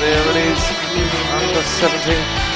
there it is, under 17.